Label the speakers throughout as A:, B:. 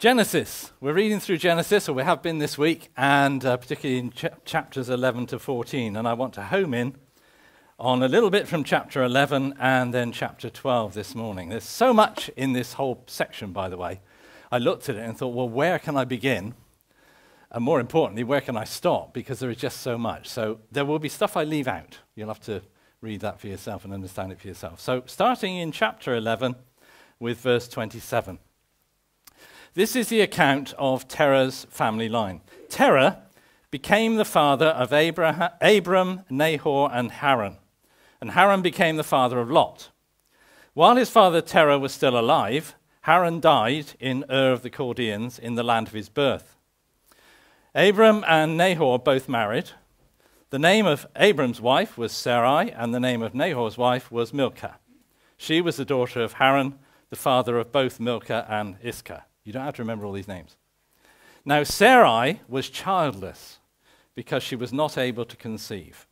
A: Genesis. We're reading through Genesis, or we have been this week, and uh, particularly in ch- chapters 11 to 14. And I want to home in on a little bit from chapter 11 and then chapter 12 this morning. There's so much in this whole section, by the way. I looked at it and thought, well, where can I begin? And more importantly, where can I stop? Because there is just so much. So there will be stuff I leave out. You'll have to read that for yourself and understand it for yourself. So starting in chapter 11 with verse 27. This is the account of Terah's family line. Terah became the father of Abraham, Abram, Nahor, and Haran. And Haran became the father of Lot. While his father Terah was still alive, Haran died in Ur of the Chaldeans in the land of his birth. Abram and Nahor both married. The name of Abram's wife was Sarai, and the name of Nahor's wife was Milcah. She was the daughter of Haran, the father of both Milcah and Iscah. You don't have to remember all these names. Now, Sarai was childless because she was not able to conceive.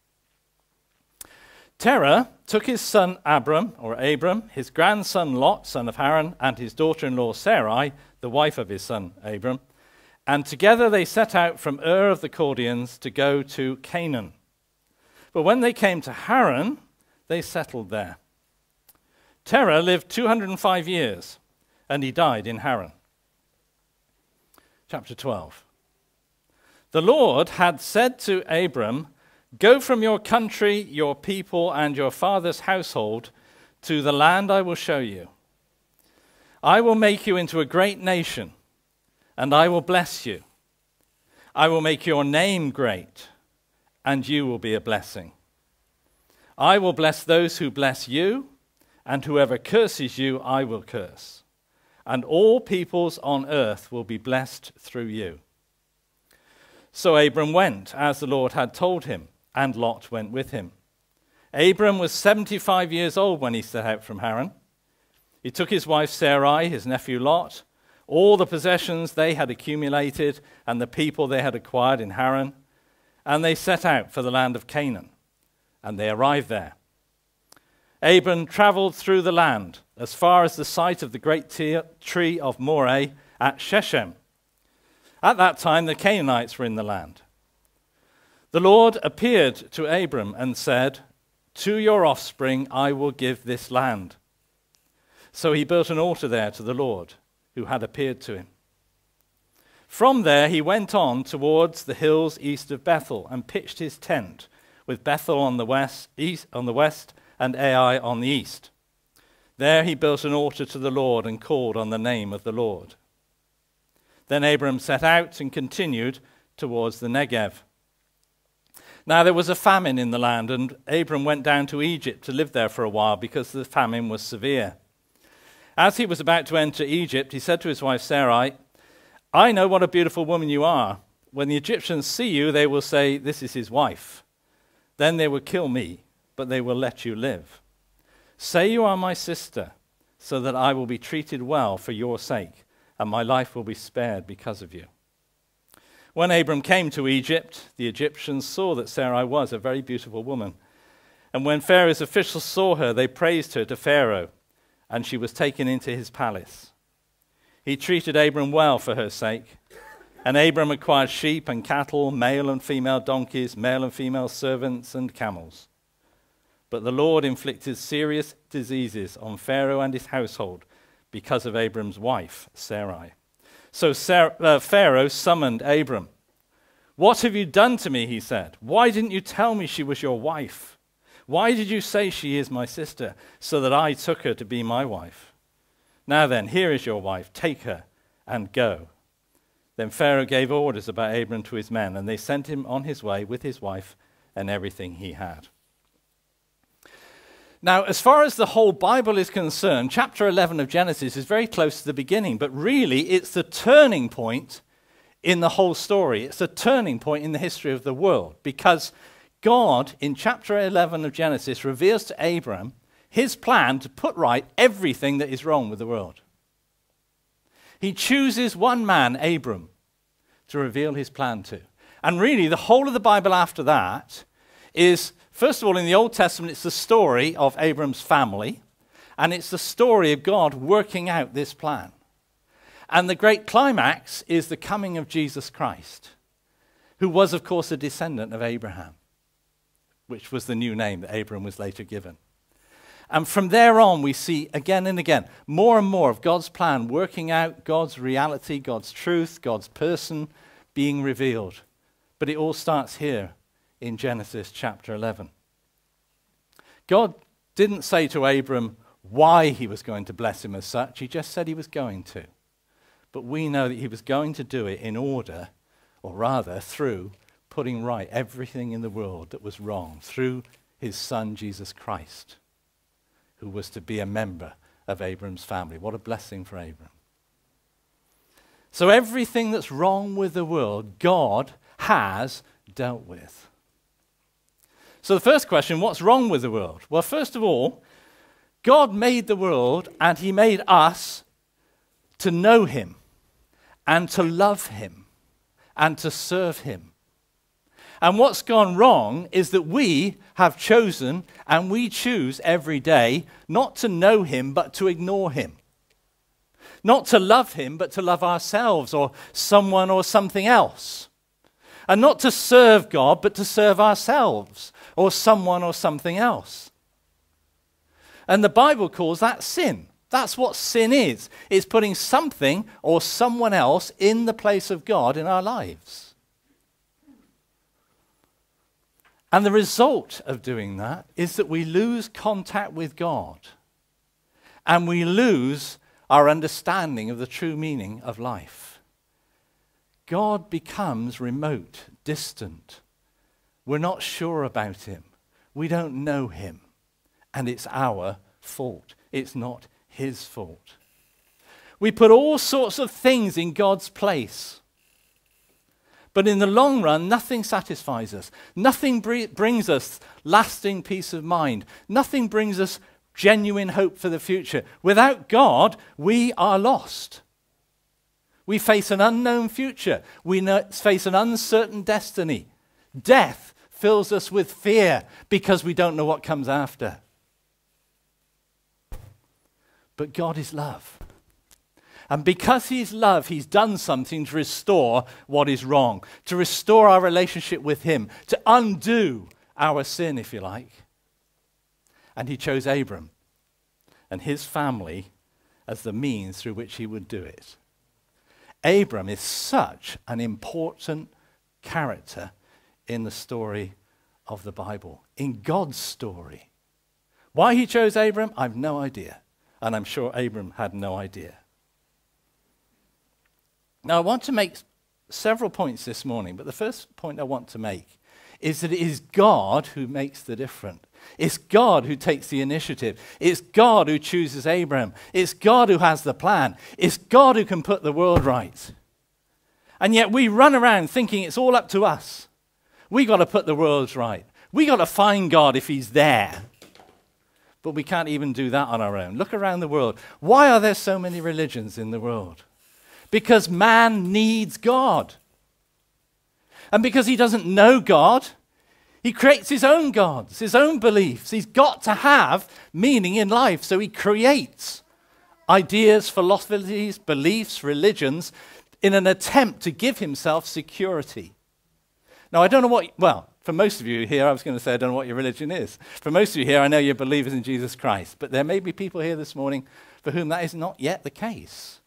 A: Terah took his son Abram, or Abram, his grandson Lot, son of Haran, and his daughter in law Sarai, the wife of his son Abram, and together they set out from Ur of the Chaldeans to go to Canaan. But when they came to Haran, they settled there. Terah lived 205 years, and he died in Haran chapter 12. The Lord had said to Abram, Go from your country, your people, and your father's household to the land I will show you. I will make you into a great nation, and I will bless you. I will make your name great, and you will be a blessing. I will bless those who bless you, and whoever curses you, I will curse and all peoples on earth will be blessed through you. So Abram went, as the Lord had told him, and Lot went with him. Abram was 75 years old when he set out from Haran. He took his wife Sarai, his nephew Lot, all the possessions they had accumulated, and the people they had acquired in Haran, and they set out for the land of Canaan. And they arrived there. Abram traveled through the land as far as the site of the great tree of Moreh at Shechem. At that time, the Canaanites were in the land. The Lord appeared to Abram and said, To your offspring I will give this land. So he built an altar there to the Lord, who had appeared to him. From there he went on towards the hills east of Bethel and pitched his tent, with Bethel on the west, east, on the west and Ai on the east. There he built an altar to the Lord and called on the name of the Lord. Then Abram set out and continued towards the Negev. Now there was a famine in the land, and Abram went down to Egypt to live there for a while because the famine was severe. As he was about to enter Egypt, he said to his wife Sarai, I know what a beautiful woman you are. When the Egyptians see you, they will say, This is his wife. Then they will kill me, but they will let you live. Say you are my sister, so that I will be treated well for your sake, and my life will be spared because of you. When Abram came to Egypt, the Egyptians saw that Sarai was a very beautiful woman. And when Pharaoh's officials saw her, they praised her to Pharaoh, and she was taken into his palace. He treated Abram well for her sake. And Abram acquired sheep and cattle, male and female donkeys, male and female servants, and camels. But the Lord inflicted serious diseases on Pharaoh and his household because of Abram's wife, Sarai. So Sarah, uh, Pharaoh summoned Abram. What have you done to me? He said. Why didn't you tell me she was your wife? Why did you say she is my sister, so that I took her to be my wife? Now then, here is your wife. Take her and go. Then Pharaoh gave orders about Abram to his men, and they sent him on his way with his wife and everything he had. Now, as far as the whole Bible is concerned, chapter 11 of Genesis is very close to the beginning, but really it's the turning point in the whole story. It's a turning point in the history of the world because God, in chapter 11 of Genesis, reveals to Abram his plan to put right everything that is wrong with the world. He chooses one man, Abram, to reveal his plan to. And really, the whole of the Bible after that is First of all, in the Old Testament, it's the story of Abram's family, and it's the story of God working out this plan. And the great climax is the coming of Jesus Christ, who was, of course, a descendant of Abraham, which was the new name that Abraham was later given. And from there on, we see again and again more and more of God's plan working out God's reality, God's truth, God's person being revealed. But it all starts here in Genesis chapter 11. God didn't say to Abram why he was going to bless him as such, he just said he was going to. But we know that he was going to do it in order, or rather through putting right everything in the world that was wrong, through his son Jesus Christ who was to be a member of Abram's family. What a blessing for Abram. So, everything that's wrong with the world, God has dealt with. So, the first question what's wrong with the world? Well, first of all, God made the world and He made us to know Him and to love Him and to serve Him. And what's gone wrong is that we have chosen and we choose every day not to know him, but to ignore him. Not to love him, but to love ourselves or someone or something else. And not to serve God, but to serve ourselves or someone or something else. And the Bible calls that sin. That's what sin is. It's putting something or someone else in the place of God in our lives. And the result of doing that is that we lose contact with God and we lose our understanding of the true meaning of life. God becomes remote, distant. We're not sure about him. We don't know him. And it's our fault. It's not his fault. We put all sorts of things in God's place. But in the long run, nothing satisfies us. Nothing brings us lasting peace of mind. Nothing brings us genuine hope for the future. Without God, we are lost. We face an unknown future. We face an uncertain destiny. Death fills us with fear because we don't know what comes after. But God is love. And because He's love, He's done something to restore what is wrong, to restore our relationship with Him, to undo our sin, if you like. And He chose Abram and his family as the means through which He would do it. Abram is such an important character in the story of the Bible, in God's story. Why he chose Abram, I've no idea. And I'm sure Abram had no idea. Now, I want to make several points this morning, but the first point I want to make is that it is God who makes the difference. It's God who takes the initiative. It's God who chooses Abraham. It's God who has the plan. It's God who can put the world right. And yet we run around thinking it's all up to us. We got to put the world right. We got to find God if he's there. But we can't even do that on our own. Look around the world. Why are there so many religions in the world? Because man needs God. And because he doesn't know God, he creates his own gods, his own beliefs. He's got to have meaning in life, so he creates ideas, philosophies, beliefs, religions in an attempt to give himself security. Now, I don't know what, well, for most of you here, I was going to say, I don't know what your religion is. For most of you here, I know you're believers in Jesus Christ. But there may be people here this morning for whom that is not yet the case.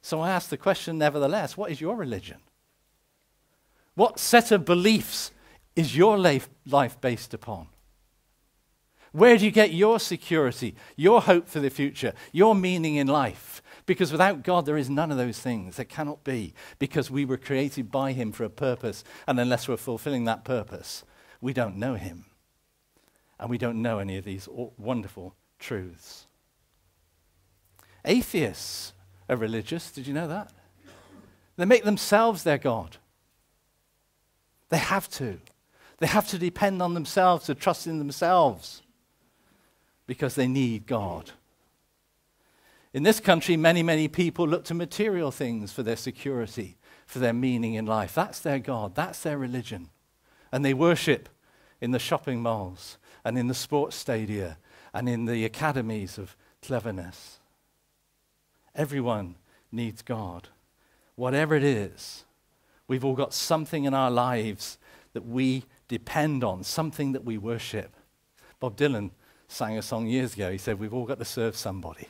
A: So I ask the question, nevertheless, what is your religion? What set of beliefs is your life, life based upon? Where do you get your security, your hope for the future, your meaning in life? Because without God, there is none of those things. There cannot be, because we were created by Him for a purpose, and unless we're fulfilling that purpose, we don't know Him. And we don't know any of these wonderful truths. Atheists are religious. Did you know that? They make themselves their God. They have to. They have to depend on themselves, to trust in themselves, because they need God. In this country, many, many people look to material things for their security, for their meaning in life. That's their God, that's their religion. And they worship in the shopping malls and in the sports stadia and in the academies of cleverness. Everyone needs God. Whatever it is, we've all got something in our lives that we depend on, something that we worship. Bob Dylan sang a song years ago. He said, We've all got to serve somebody.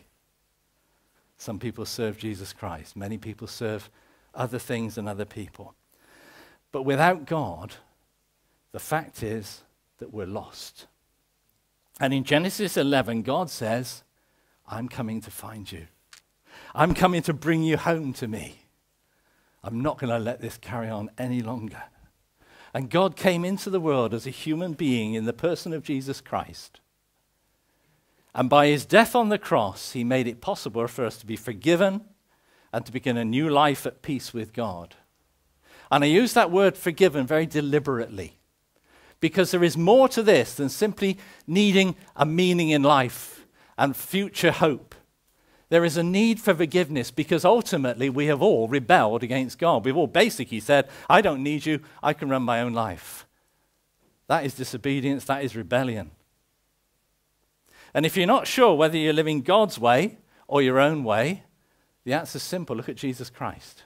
A: Some people serve Jesus Christ, many people serve other things and other people. But without God, the fact is that we're lost. And in Genesis 11, God says, I'm coming to find you. I'm coming to bring you home to me. I'm not going to let this carry on any longer. And God came into the world as a human being in the person of Jesus Christ. And by his death on the cross, he made it possible for us to be forgiven and to begin a new life at peace with God. And I use that word forgiven very deliberately because there is more to this than simply needing a meaning in life and future hope. There is a need for forgiveness because ultimately we have all rebelled against God. We've all basically said, I don't need you, I can run my own life. That is disobedience, that is rebellion. And if you're not sure whether you're living God's way or your own way, the answer is simple look at Jesus Christ.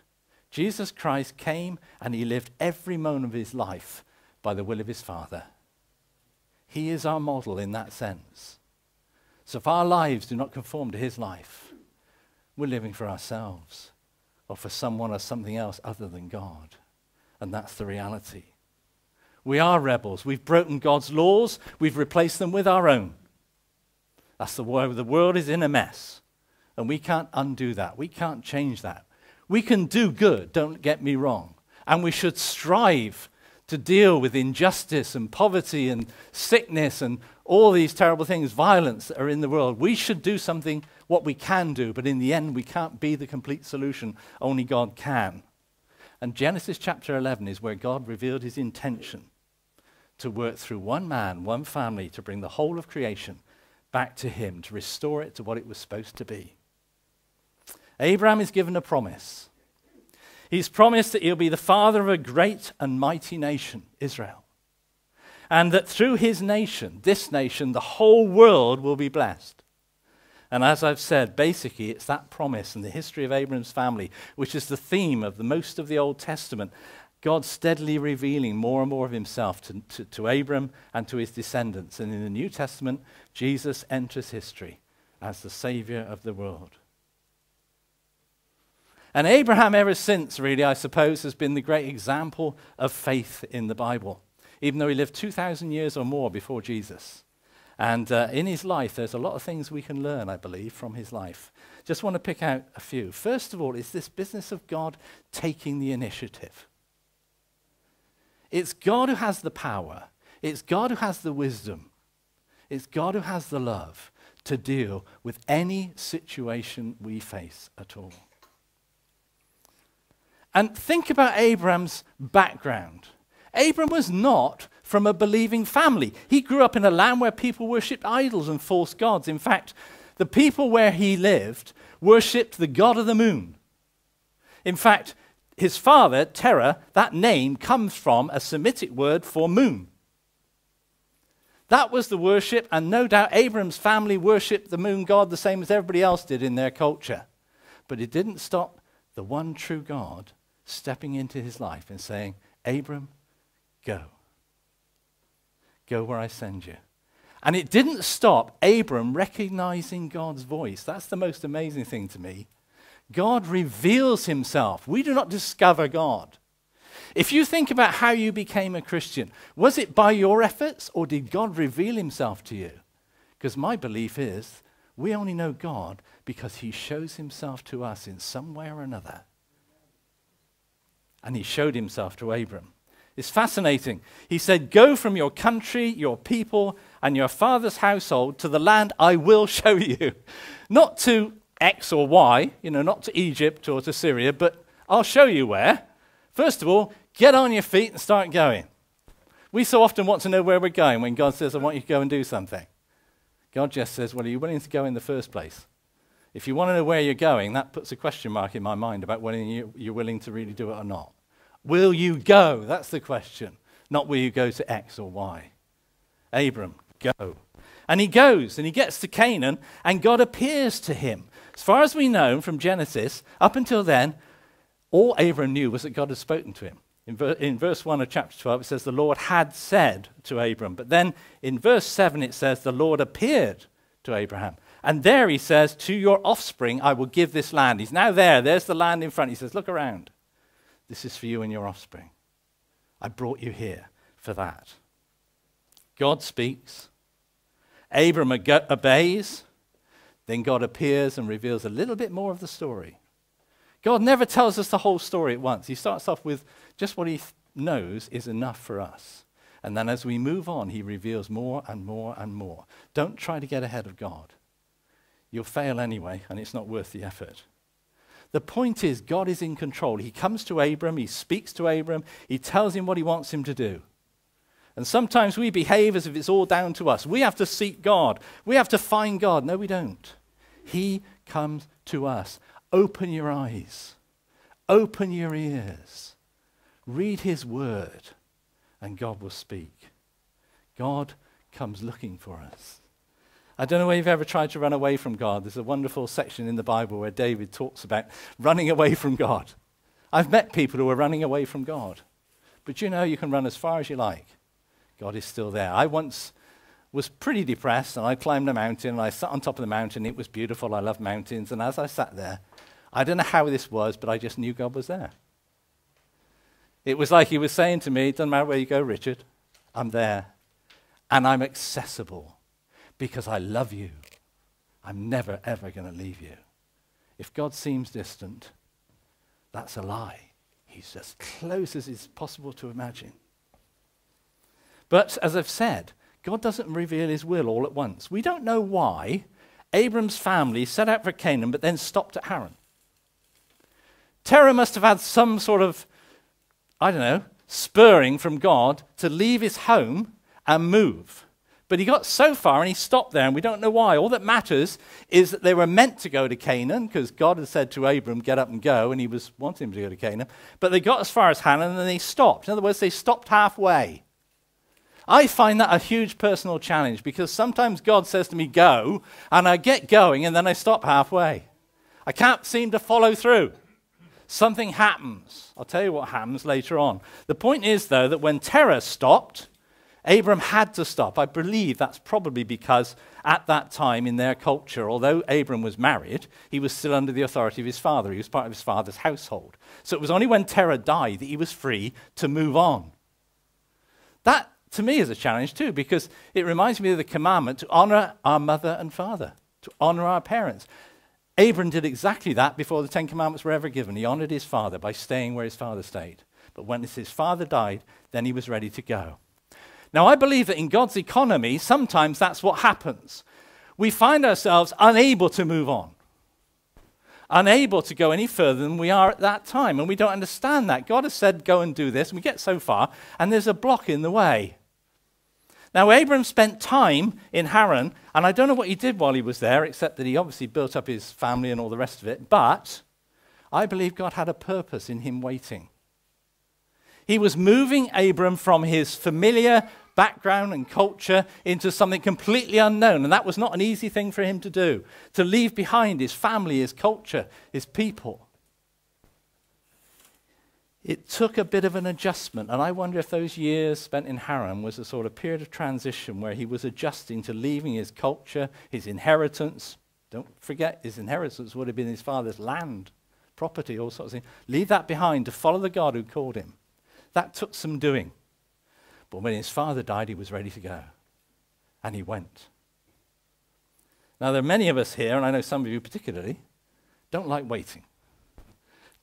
A: Jesus Christ came and he lived every moment of his life by the will of his Father. He is our model in that sense. So if our lives do not conform to his life, we're living for ourselves or for someone or something else other than God. And that's the reality. We are rebels. We've broken God's laws, we've replaced them with our own. That's the way the world is in a mess. And we can't undo that. We can't change that. We can do good, don't get me wrong. And we should strive to deal with injustice and poverty and sickness and all these terrible things, violence that are in the world. We should do something, what we can do, but in the end, we can't be the complete solution. Only God can. And Genesis chapter 11 is where God revealed his intention to work through one man, one family, to bring the whole of creation back to him, to restore it to what it was supposed to be. Abraham is given a promise. He's promised that he'll be the father of a great and mighty nation, Israel. And that through his nation, this nation, the whole world will be blessed. And as I've said, basically, it's that promise and the history of Abraham's family, which is the theme of the most of the Old Testament. God steadily revealing more and more of himself to, to, to Abram and to his descendants. And in the New Testament, Jesus enters history as the Savior of the world. And Abraham, ever since, really, I suppose, has been the great example of faith in the Bible, even though he lived 2,000 years or more before Jesus. And uh, in his life, there's a lot of things we can learn, I believe, from his life. Just want to pick out a few. First of all, is this business of God taking the initiative. It's God who has the power, it's God who has the wisdom, it's God who has the love to deal with any situation we face at all. And think about Abraham's background. Abram was not from a believing family. He grew up in a land where people worshipped idols and false gods. In fact, the people where he lived worshipped the god of the moon. In fact, his father, Terah, that name comes from a Semitic word for moon. That was the worship, and no doubt Abram's family worshipped the moon god the same as everybody else did in their culture. But it didn't stop the one true God stepping into his life and saying, Abram, go. Go where I send you. And it didn't stop Abram recognizing God's voice. That's the most amazing thing to me. God reveals himself. We do not discover God. If you think about how you became a Christian, was it by your efforts or did God reveal himself to you? Because my belief is we only know God because he shows himself to us in some way or another and he showed himself to Abram. It's fascinating. He said, Go from your country, your people, and your father's household to the land I will show you. Not to X or Y, you know, not to Egypt or to Syria, but I'll show you where. First of all, get on your feet and start going. We so often want to know where we're going when God says, I want you to go and do something. God just says, Well, are you willing to go in the first place? If you want to know where you're going, that puts a question mark in my mind about whether you're willing to really do it or not. Will you go? That's the question. Not will you go to X or Y. Abram, go. And he goes and he gets to Canaan, and God appears to him. As far as we know from Genesis, up until then, all Abram knew was that God had spoken to him. In, ver- in, verse 1 of chapter 12, it says, The Lord had said to Abram. But then in verse 7, it says, The Lord appeared to Abraham. And there he says, To your offspring I will give this land. He's now there. There's the land in front. He says, Look around. This is for you and your offspring. I brought you here for that. God speaks. Abram obeys. Then God appears and reveals a little bit more of the story. God never tells us the whole story at once. He starts off with just what he knows is enough for us. And then as we move on, he reveals more and more and more. Don't try to get ahead of God. You'll fail anyway, and it's not worth the effort. The point is, God is in control. He comes to Abram, he speaks to Abram, he tells him what he wants him to do. And sometimes we behave as if it's all down to us. We have to seek God, we have to find God. No, we don't. He comes to us. Open your eyes, open your ears, read his word, and God will speak. God comes looking for us. I don't know whether you've ever tried to run away from God. There's a wonderful section in the Bible where David talks about running away from God. I've met people who are running away from God. But you know, you can run as far as you like. God is still there. I once was pretty depressed and I climbed a mountain and I sat on top of the mountain. It was beautiful. I love mountains. And as I sat there, I don't know how this was, but I just knew God was there. It was like he was saying to me, doesn't matter where you go, Richard, I'm there. And I'm accessible because I love you. I'm never, ever going to leave you. If God seems distant, that's a lie. He's as close as is possible to imagine. But as I've said, God doesn't reveal his will all at once. We don't know why Abram's family set out for Canaan but then stopped at Haran. Terah must have had some sort of, I don't know, spurring from God to leave his home and move. But he got so far and he stopped there, and we don't know why. All that matters is that they were meant to go to Canaan because God had said to Abram, Get up and go, and he was wanting him to go to Canaan. But they got as far as Haran and then they stopped. In other words, they stopped halfway. I find that a huge personal challenge because sometimes God says to me, Go, and I get going and then I stop halfway. I can't seem to follow through. Something happens. I'll tell you what happens later on. The point is, though, that when Terah stopped, Abram had to stop. I believe that's probably because at that time in their culture, although Abram was married, he was still under the authority of his father. He was part of his father's household. So it was only when Terah died that he was free to move on. That, to me, is a challenge too, because it reminds me of the commandment to honor our mother and father, to honor our parents. Abram did exactly that before the Ten Commandments were ever given. He honored his father by staying where his father stayed. But when his father died, then he was ready to go. Now, I believe that in God's economy, sometimes that's what happens. We find ourselves unable to move on, unable to go any further than we are at that time, and we don't understand that. God has said, Go and do this, and we get so far, and there's a block in the way. Now, Abram spent time in Haran, and I don't know what he did while he was there, except that he obviously built up his family and all the rest of it, but I believe God had a purpose in him waiting. He was moving Abram from his familiar background and culture into something completely unknown. And that was not an easy thing for him to do, to leave behind his family, his culture, his people. It took a bit of an adjustment, and I wonder if those years spent in Haran was a sort of period of transition where he was adjusting to leaving his culture, his inheritance. Don't forget, his inheritance would have been his father's land, property, all sorts of things. Leave that behind to follow the God who called him. That took some doing. But when his father died, he was ready to go. And he went. Now, there are many of us here, and I know some of you particularly, don't like waiting.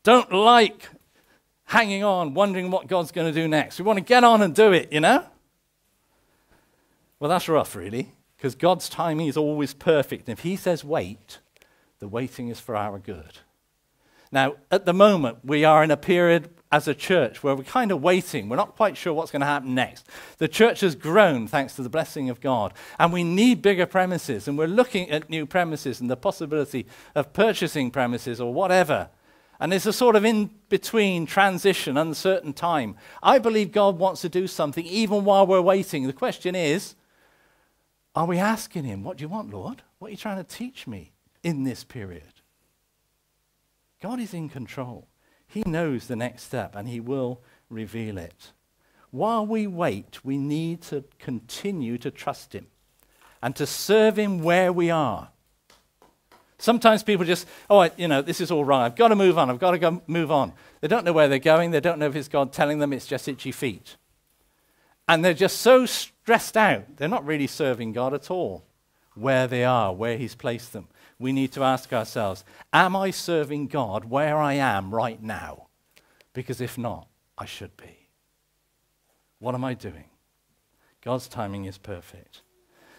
A: Don't like hanging on, wondering what God's going to do next. We want to get on and do it, you know? Well, that's rough, really, because God's timing is always perfect. And if He says wait, the waiting is for our good. Now, at the moment, we are in a period as a church where we're kind of waiting. We're not quite sure what's going to happen next. The church has grown thanks to the blessing of God, and we need bigger premises, and we're looking at new premises and the possibility of purchasing premises or whatever. And there's a sort of in between transition, uncertain time. I believe God wants to do something even while we're waiting. The question is are we asking Him, What do you want, Lord? What are you trying to teach me in this period? God is in control. He knows the next step and He will reveal it. While we wait, we need to continue to trust Him and to serve Him where we are. Sometimes people just, oh, you know, this is all wrong. I've got to move on. I've got to go move on. They don't know where they're going. They don't know if it's God telling them. It's just itchy feet. And they're just so stressed out. They're not really serving God at all where they are, where He's placed them. We need to ask ourselves, am I serving God where I am right now? Because if not, I should be. What am I doing? God's timing is perfect.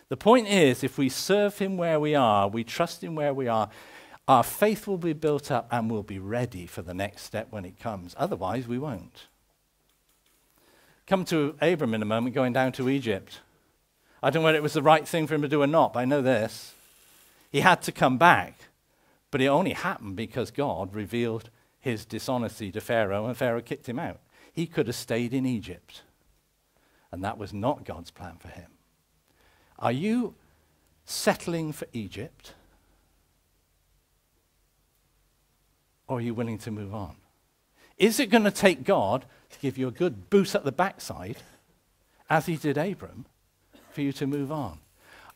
A: The point is, if we serve Him where we are, we trust Him where we are, our faith will be built up and we'll be ready for the next step when it comes. Otherwise, we won't. Come to Abram in a moment, going down to Egypt. I don't know whether it was the right thing for him to do or not, but I know this. He had to come back, but it only happened because God revealed his dishonesty to Pharaoh, and Pharaoh kicked him out. He could have stayed in Egypt, and that was not God's plan for him. Are you settling for Egypt? Or are you willing to move on? Is it going to take God to give you a good boost at the backside, as he did Abram, for you to move on?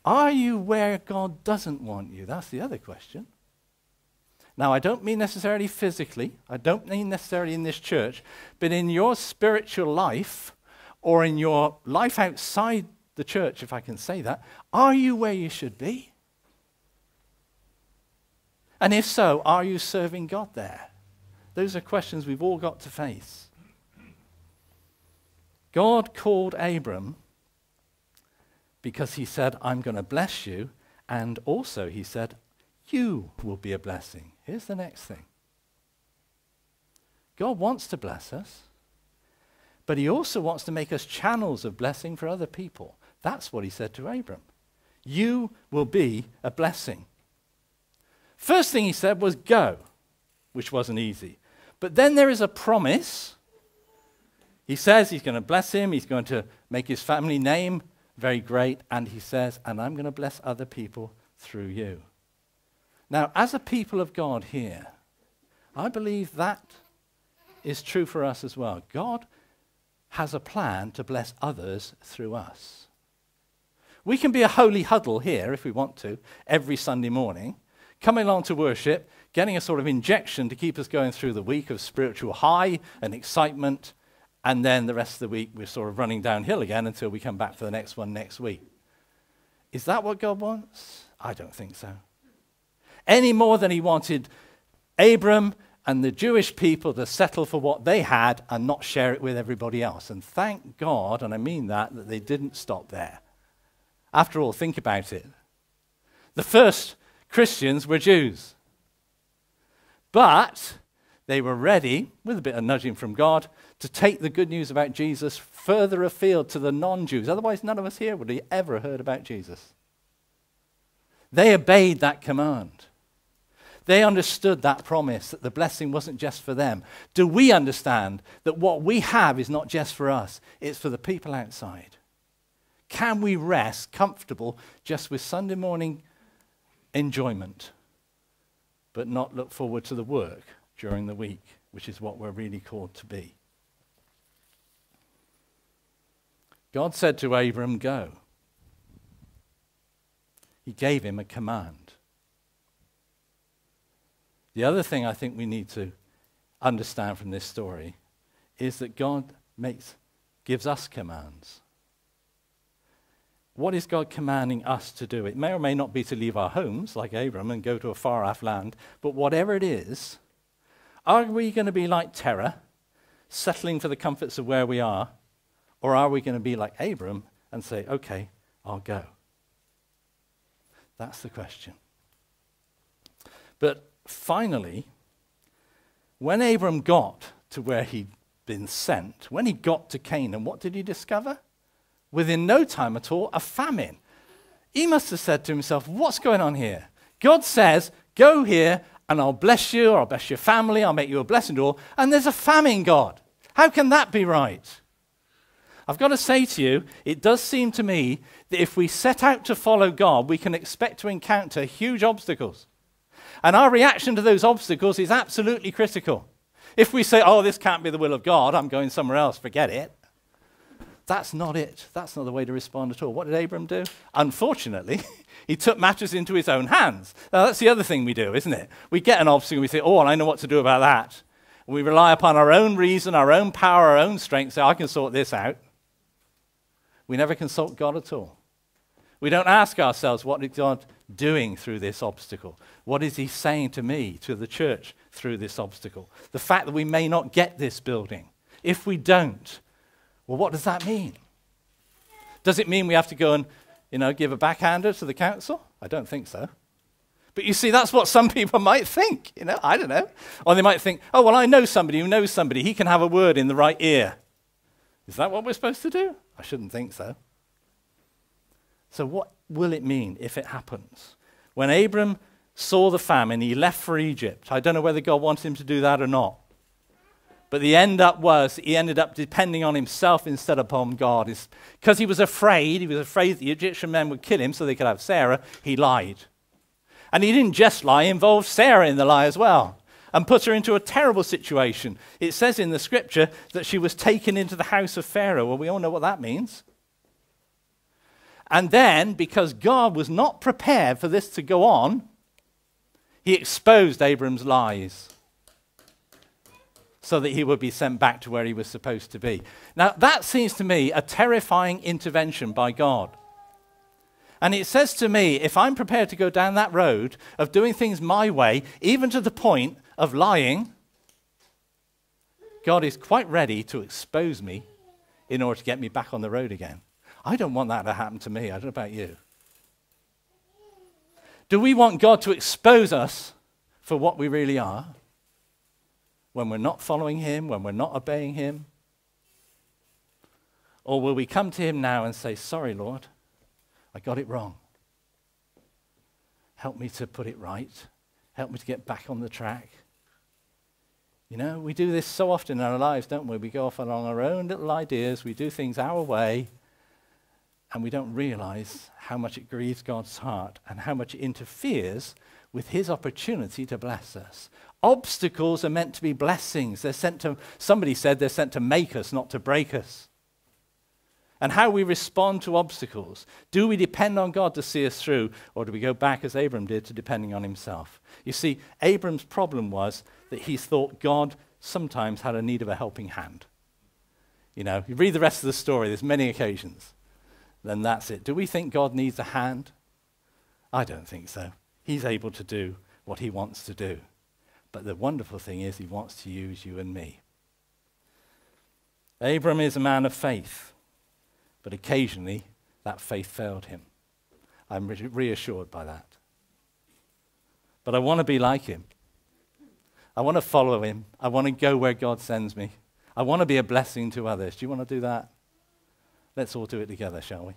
A: Are you where God doesn't want you? That's the other question. Now, I don't mean necessarily physically, I don't mean necessarily in this church, but in your spiritual life or in your life outside the church, if I can say that, are you where you should be? And if so, are you serving God there? Those are questions we've all got to face. God called Abram because he said, I'm going to bless you. And also, he said, You will be a blessing. Here's the next thing God wants to bless us, but he also wants to make us channels of blessing for other people. That's what he said to Abram. You will be a blessing. First thing he said was go, which wasn't easy. But then there is a promise. He says he's going to bless him, he's going to make his family name very great, and he says, and I'm going to bless other people through you. Now, as a people of God here, I believe that is true for us as well. God has a plan to bless others through us. We can be a holy huddle here if we want to every Sunday morning, coming along to worship, getting a sort of injection to keep us going through the week of spiritual high and excitement, and then the rest of the week we're sort of running downhill again until we come back for the next one next week. Is that what God wants? I don't think so. Any more than he wanted Abram and the Jewish people to settle for what they had and not share it with everybody else. And thank God, and I mean that, that they didn't stop there. After all, think about it. The first Christians were Jews. But they were ready, with a bit of nudging from God, to take the good news about Jesus further afield to the non Jews. Otherwise, none of us here would have ever heard about Jesus. They obeyed that command. They understood that promise that the blessing wasn't just for them. Do we understand that what we have is not just for us, it's for the people outside? Can we rest comfortable just with Sunday morning enjoyment, but not look forward to the work during the week, which is what we're really called to be? God said to Abram, Go. He gave him a command. The other thing I think we need to understand from this story is that God makes, gives us commands. What is God commanding us to do? It may or may not be to leave our homes, like Abram, and go to a far off land, but whatever it is, are we going to be like Terah, settling for the comforts of where we are, or are we going to be like Abram and say, okay, I'll go? That's the question. But finally, when Abram got to where he'd been sent, when he got to Canaan, what did he discover? Within no time at all, a famine. He must have said to himself, What's going on here? God says, Go here and I'll bless you, or I'll bless your family, I'll make you a blessing to all. And there's a famine, God. How can that be right? I've got to say to you, it does seem to me that if we set out to follow God, we can expect to encounter huge obstacles. And our reaction to those obstacles is absolutely critical. If we say, oh, this can't be the will of God, I'm going somewhere else, forget it. That's not it. That's not the way to respond at all. What did Abram do? Unfortunately, he took matters into his own hands. Now, that's the other thing we do, isn't it? We get an obstacle, and we say, oh, I know what to do about that. We rely upon our own reason, our own power, our own strength, say, I can sort this out. We never consult God at all. We don't ask ourselves, what is God doing through this obstacle? What is He saying to me, to the church, through this obstacle? The fact that we may not get this building. If we don't, well, what does that mean? Does it mean we have to go and, you know, give a backhander to the council? I don't think so. But you see, that's what some people might think. You know, I don't know. Or they might think, oh, well, I know somebody who knows somebody. He can have a word in the right ear. Is that what we're supposed to do? I shouldn't think so. So, what will it mean if it happens? When Abram saw the famine, he left for Egypt. I don't know whether God wanted him to do that or not. But the end up was he ended up depending on himself instead of upon God. Because he was afraid, he was afraid the Egyptian men would kill him so they could have Sarah, he lied. And he didn't just lie, he involved Sarah in the lie as well and put her into a terrible situation. It says in the scripture that she was taken into the house of Pharaoh. Well, we all know what that means. And then, because God was not prepared for this to go on, he exposed Abram's lies so that he would be sent back to where he was supposed to be. Now, that seems to me a terrifying intervention by God. And it says to me, if I'm prepared to go down that road of doing things my way, even to the point of lying, God is quite ready to expose me in order to get me back on the road again. I don't want that to happen to me. I don't know about you. Do we want God to expose us for what we really are when we're not following Him, when we're not obeying Him? Or will we come to Him now and say, Sorry, Lord, I got it wrong. Help me to put it right. Help me to get back on the track. You know, we do this so often in our lives, don't we? We go off along our own little ideas, we do things our way, and we don't realize how much it grieves God's heart and how much it interferes with his opportunity to bless us. Obstacles are meant to be blessings. They're sent to, somebody said they're sent to make us, not to break us. And how we respond to obstacles. Do we depend on God to see us through, or do we go back, as Abram did, to depending on himself? You see, Abram's problem was that he thought God sometimes had a need of a helping hand. You know, you read the rest of the story, there's many occasions then that's it. Do we think God needs a hand? I don't think so. He's able to do what he wants to do. But the wonderful thing is, he wants to use you and me. Abram is a man of faith, but occasionally that faith failed him. I'm re- reassured by that. But I want to be like him. I want to follow him. I want to go where God sends me. I want to be a blessing to others. Do you want to do that? Let's all do it together, shall we?